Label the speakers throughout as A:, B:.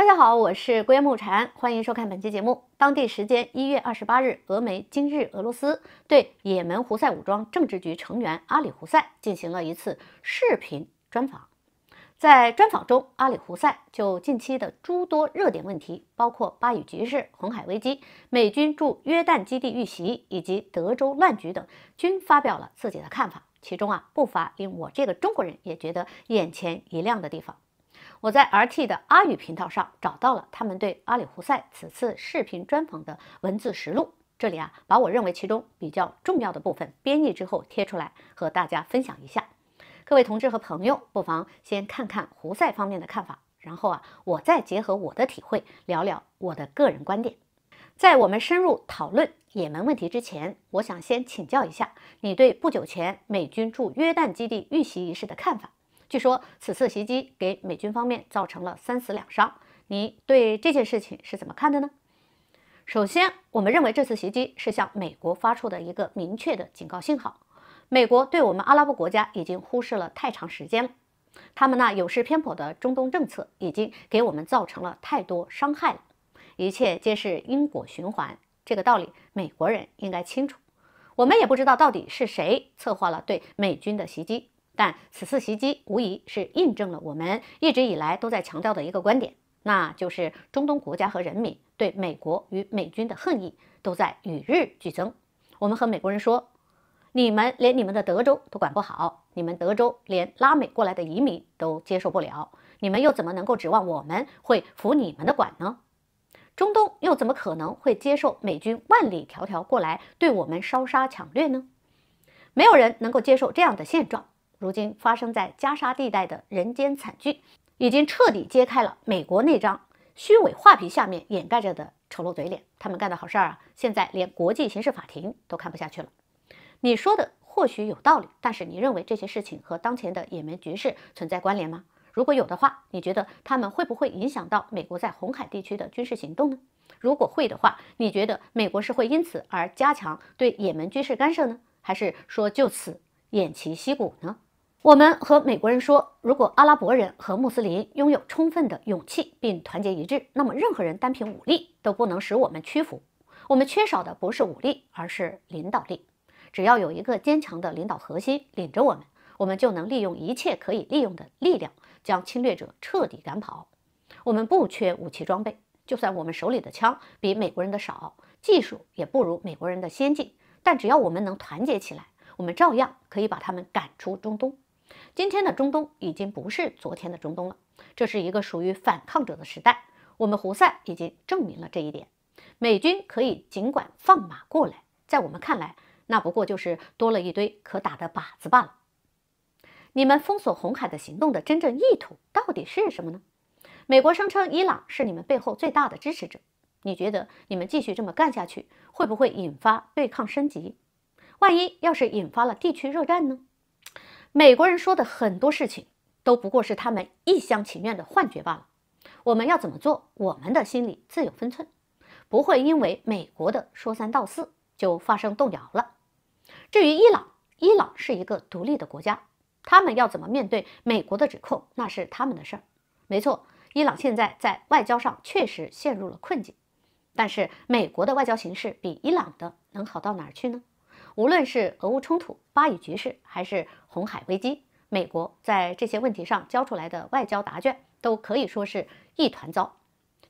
A: 大家好，我是归木禅，欢迎收看本期节目。当地时间一月二十八日，俄媒今日俄罗斯对也门胡塞武装政治局成员阿里胡塞进行了一次视频专访。在专访中，阿里胡塞就近期的诸多热点问题，包括巴以局势、红海危机、美军驻约旦基地遇袭以及德州乱局等，均发表了自己的看法。其中啊，不乏令我这个中国人也觉得眼前一亮的地方。我在 RT 的阿语频道上找到了他们对阿里胡塞此次视频专访的文字实录。这里啊，把我认为其中比较重要的部分编译之后贴出来，和大家分享一下。各位同志和朋友，不妨先看看胡塞方面的看法，然后啊，我再结合我的体会，聊聊我的个人观点。在我们深入讨论也门问题之前，我想先请教一下你对不久前美军驻约旦基地遇袭一事的看法。据说此次袭击给美军方面造成了三死两伤，你对这件事情是怎么看的呢？首先，我们认为这次袭击是向美国发出的一个明确的警告信号。美国对我们阿拉伯国家已经忽视了太长时间了，他们那有失偏颇的中东政策已经给我们造成了太多伤害了。一切皆是因果循环，这个道理美国人应该清楚。我们也不知道到底是谁策划了对美军的袭击。但此次袭击无疑是印证了我们一直以来都在强调的一个观点，那就是中东国家和人民对美国与美军的恨意都在与日俱增。我们和美国人说：“你们连你们的德州都管不好，你们德州连拉美过来的移民都接受不了，你们又怎么能够指望我们会服你们的管呢？中东又怎么可能会接受美军万里迢迢过来对我们烧杀抢掠呢？没有人能够接受这样的现状。”如今发生在加沙地带的人间惨剧，已经彻底揭开了美国那张虚伪画皮下面掩盖着的丑陋嘴脸。他们干的好事儿啊，现在连国际刑事法庭都看不下去了。你说的或许有道理，但是你认为这些事情和当前的也门局势存在关联吗？如果有的话，你觉得他们会不会影响到美国在红海地区的军事行动呢？如果会的话，你觉得美国是会因此而加强对也门军事干涉呢，还是说就此偃旗息鼓呢？我们和美国人说，如果阿拉伯人和穆斯林拥有充分的勇气并团结一致，那么任何人单凭武力都不能使我们屈服。我们缺少的不是武力，而是领导力。只要有一个坚强的领导核心领着我们，我们就能利用一切可以利用的力量，将侵略者彻底赶跑。我们不缺武器装备，就算我们手里的枪比美国人的少，技术也不如美国人的先进，但只要我们能团结起来，我们照样可以把他们赶出中东。今天的中东已经不是昨天的中东了，这是一个属于反抗者的时代。我们胡塞已经证明了这一点。美军可以尽管放马过来，在我们看来，那不过就是多了一堆可打的靶子罢了。你们封锁红海的行动的真正意图到底是什么呢？美国声称伊朗是你们背后最大的支持者，你觉得你们继续这么干下去，会不会引发对抗升级？万一要是引发了地区热战呢？美国人说的很多事情都不过是他们一厢情愿的幻觉罢了。我们要怎么做，我们的心里自有分寸，不会因为美国的说三道四就发生动摇了。至于伊朗，伊朗是一个独立的国家，他们要怎么面对美国的指控，那是他们的事儿。没错，伊朗现在在外交上确实陷入了困境，但是美国的外交形势比伊朗的能好到哪儿去呢？无论是俄乌冲突、巴以局势，还是红海危机，美国在这些问题上交出来的外交答卷，都可以说是一团糟。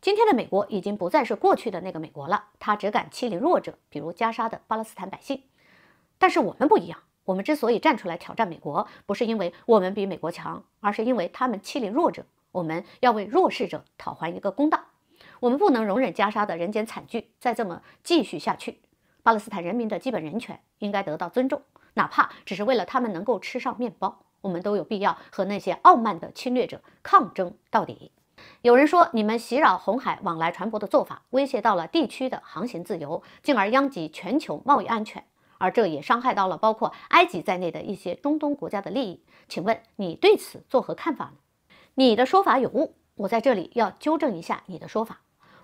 A: 今天的美国已经不再是过去的那个美国了，他只敢欺凌弱者，比如加沙的巴勒斯坦百姓。但是我们不一样，我们之所以站出来挑战美国，不是因为我们比美国强，而是因为他们欺凌弱者，我们要为弱势者讨还一个公道。我们不能容忍加沙的人间惨剧再这么继续下去。巴勒斯坦人民的基本人权应该得到尊重，哪怕只是为了他们能够吃上面包，我们都有必要和那些傲慢的侵略者抗争到底。有人说，你们袭扰红海往来船舶的做法威胁到了地区的航行自由，进而殃及全球贸易安全，而这也伤害到了包括埃及在内的一些中东国家的利益。请问你对此作何看法呢？你的说法有误，我在这里要纠正一下你的说法。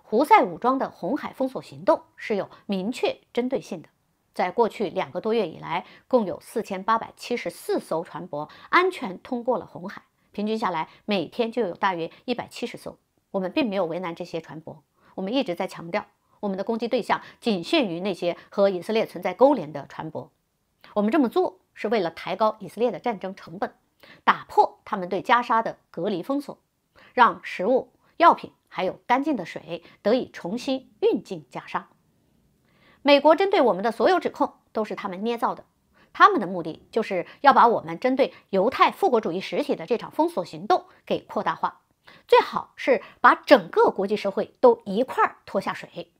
A: 胡塞武装的红海封锁行动是有明确针对性的，在过去两个多月以来，共有四千八百七十四艘船舶安全通过了红海，平均下来每天就有大约一百七十艘。我们并没有为难这些船舶，我们一直在强调，我们的攻击对象仅限于那些和以色列存在勾连的船舶。我们这么做是为了抬高以色列的战争成本，打破他们对加沙的隔离封锁，让食物、药品还有干净的水得以重新运进加沙。美国针对我们的所有指控都是他们捏造的，他们的目的就是要把我们针对犹太复国主义实体的这场封锁行动给扩大化，最好是把整个国际社会都一块儿拖下水。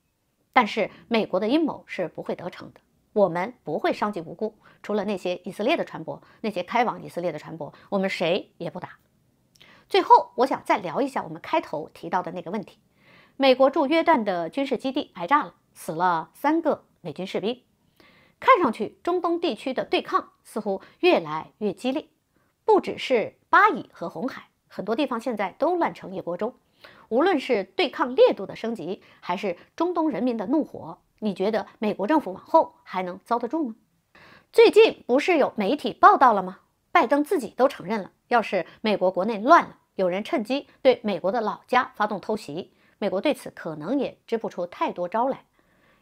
A: 但是美国的阴谋是不会得逞的。我们不会伤及无辜，除了那些以色列的船舶，那些开往以色列的船舶，我们谁也不打。最后，我想再聊一下我们开头提到的那个问题：美国驻约旦的军事基地挨炸了，死了三个美军士兵。看上去，中东地区的对抗似乎越来越激烈，不只是巴以和红海，很多地方现在都乱成一锅粥。无论是对抗烈度的升级，还是中东人民的怒火。你觉得美国政府往后还能遭得住吗？最近不是有媒体报道了吗？拜登自己都承认了，要是美国国内乱了，有人趁机对美国的老家发动偷袭，美国对此可能也支不出太多招来，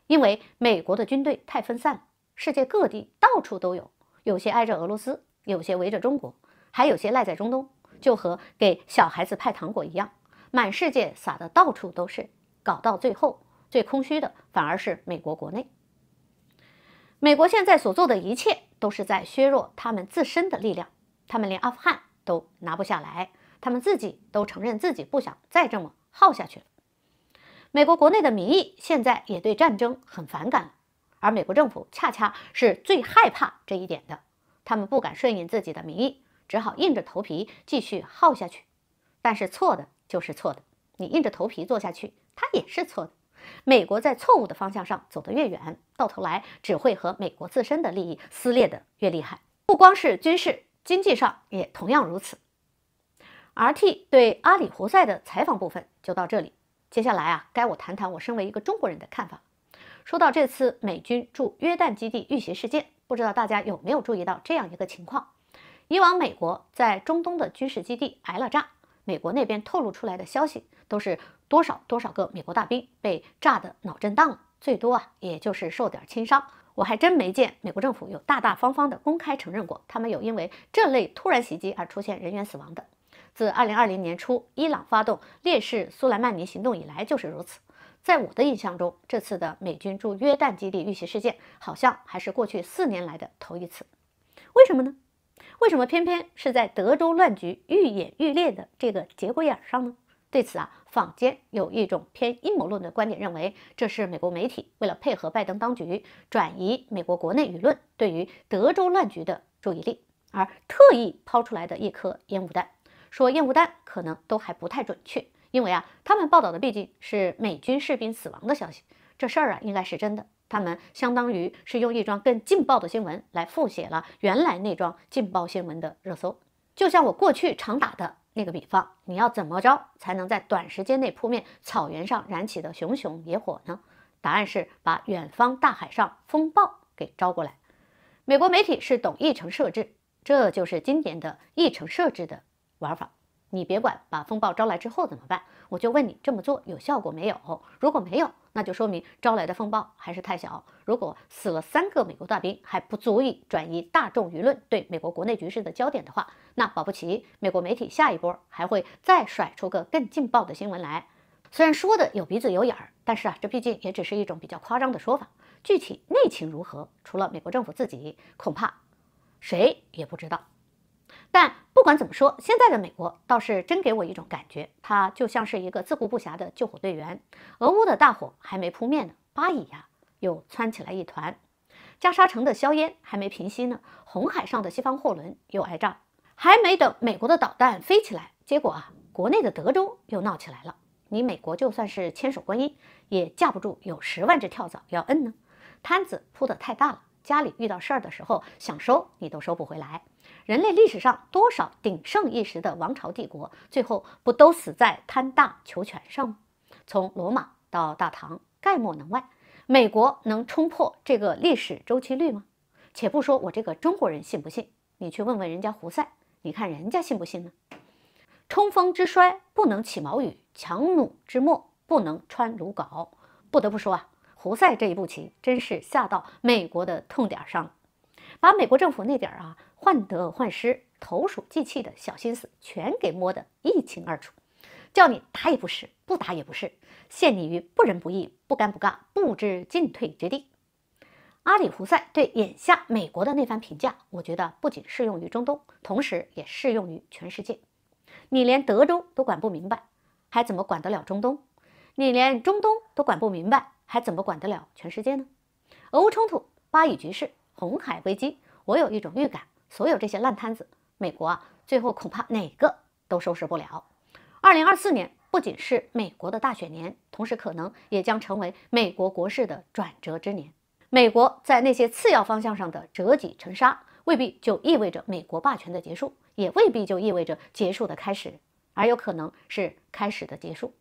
A: 因为美国的军队太分散了，世界各地到处都有，有些挨着俄罗斯，有些围着中国，还有些赖在中东，就和给小孩子派糖果一样，满世界撒的到处都是，搞到最后。最空虚的反而是美国国内。美国现在所做的一切都是在削弱他们自身的力量，他们连阿富汗都拿不下来，他们自己都承认自己不想再这么耗下去了。美国国内的民意现在也对战争很反感，而美国政府恰恰是最害怕这一点的，他们不敢顺应自己的民意，只好硬着头皮继续耗下去。但是错的就是错的，你硬着头皮做下去，它也是错的。美国在错误的方向上走得越远，到头来只会和美国自身的利益撕裂得越厉害。不光是军事，经济上也同样如此。RT 对阿里胡塞的采访部分就到这里，接下来啊，该我谈谈我身为一个中国人的看法。说到这次美军驻约旦基地遇袭事件，不知道大家有没有注意到这样一个情况：以往美国在中东的军事基地挨了炸，美国那边透露出来的消息都是。多少多少个美国大兵被炸得脑震荡，最多啊，也就是受点轻伤。我还真没见美国政府有大大方方的公开承认过，他们有因为这类突然袭击而出现人员死亡的。自二零二零年初伊朗发动烈士苏莱曼尼行动以来就是如此。在我的印象中，这次的美军驻约旦基地遇袭事件，好像还是过去四年来的头一次。为什么呢？为什么偏偏是在德州乱局愈演愈烈的这个节骨眼上呢？对此啊，坊间有一种偏阴谋论的观点，认为这是美国媒体为了配合拜登当局，转移美国国内舆论对于德州乱局的注意力，而特意抛出来的一颗烟雾弹。说烟雾弹可能都还不太准确，因为啊，他们报道的毕竟是美军士兵死亡的消息，这事儿啊应该是真的。他们相当于是用一桩更劲爆的新闻来复写了原来那桩劲爆新闻的热搜，就像我过去常打的。那个比方，你要怎么着才能在短时间内扑灭草原上燃起的熊熊野火呢？答案是把远方大海上风暴给招过来。美国媒体是懂议程设置，这就是经典的议程设置的玩法。你别管把风暴招来之后怎么办，我就问你这么做有效果没有？如果没有，那就说明招来的风暴还是太小。如果死了三个美国大兵还不足以转移大众舆论对美国国内局势的焦点的话，那保不齐美国媒体下一波还会再甩出个更劲爆的新闻来。虽然说的有鼻子有眼儿，但是啊，这毕竟也只是一种比较夸张的说法。具体内情如何，除了美国政府自己，恐怕谁也不知道。但不管怎么说，现在的美国倒是真给我一种感觉，它就像是一个自顾不暇的救火队员。俄乌的大火还没扑灭呢，巴以呀又窜起来一团；加沙城的硝烟还没平息呢，红海上的西方货轮又挨炸。还没等美国的导弹飞起来，结果啊，国内的德州又闹起来了。你美国就算是千手观音，也架不住有十万只跳蚤要摁呢。摊子铺得太大了。家里遇到事儿的时候，想收你都收不回来。人类历史上多少鼎盛一时的王朝帝国，最后不都死在贪大求全上吗？从罗马到大唐，概莫能外。美国能冲破这个历史周期率吗？且不说我这个中国人信不信，你去问问人家胡塞，你看人家信不信呢？冲锋之衰不能起毛羽，强弩之末不能穿鲁缟。不得不说啊，胡塞这一步棋真是下到美国的痛点上了，把美国政府那点儿啊患得患失、投鼠忌器的小心思全给摸得一清二楚，叫你打也不是，不打也不是，陷你于不仁不义、不尴不尬、不知进退之地。阿里胡塞对眼下美国的那番评价，我觉得不仅适用于中东，同时也适用于全世界。你连德州都管不明白，还怎么管得了中东？你连中东都管不明白，还怎么管得了全世界呢？俄乌冲突、巴以局势、红海危机，我有一种预感，所有这些烂摊子，美国啊，最后恐怕哪个都收拾不了。二零二四年不仅是美国的大选年，同时可能也将成为美国国事的转折之年。美国在那些次要方向上的折戟沉沙，未必就意味着美国霸权的结束，也未必就意味着结束的开始，而有可能是开始的结束。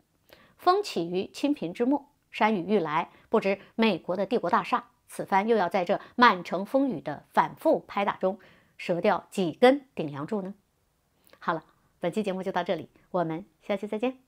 A: 风起于清平之末，山雨欲来，不知美国的帝国大厦此番又要在这满城风雨的反复拍打中折掉几根顶梁柱呢？好了，本期节目就到这里，我们下期再见。